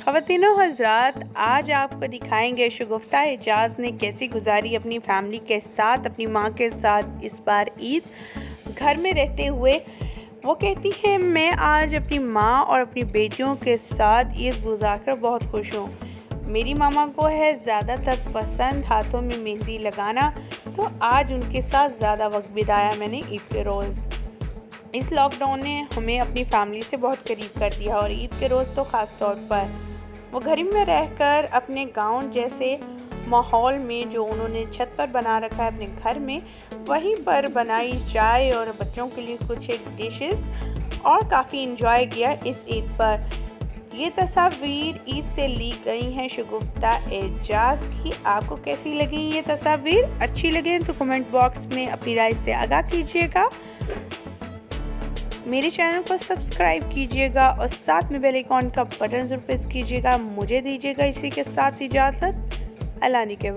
ख़वातिनों हजरात आज आपको दिखाएँगे शगुफ्ता एजाज ने कैसी गुजारी अपनी फैमिली के साथ, अपनी माँ के साथ इस बार ईद घर में रहते हुए। वो कहती हैं, मैं आज अपनी माँ और अपनी बेटियों के साथ ईद गुजार कर बहुत खुश हूँ। मेरी मामा को है ज़्यादातर पसंद हाथों में मेहंदी लगाना तो आज उनके साथ ज़्यादा वक्त बिताया मैंने ईद के रोज़। इस लॉकडाउन ने हमें अपनी फैमिली से बहुत करीब कर दिया और ईद के रोज़ तो ख़ास तौर पर वो घर में रहकर अपने गाँव जैसे माहौल में जो उन्होंने छत पर बना रखा है, अपने घर में, वहीं पर बनाई चाय और बच्चों के लिए कुछ एक डिशेस और काफ़ी इन्जॉय किया इस ईद पर। ये तस्वीर ईद से ली गई हैं शगुफ्ता एजाज की। आपको कैसी लगी ये तस्वीर? अच्छी लगे तो कमेंट बॉक्स में अपनी राय से आगाह कीजिएगा। मेरे चैनल को सब्सक्राइब कीजिएगा और साथ में बेल आइकॉन का बटन ज़रूर प्रेस कीजिएगा। मुझे दीजिएगा इसी के साथ इजाज़त। अलानी के